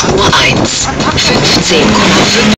Spur 1. 15,5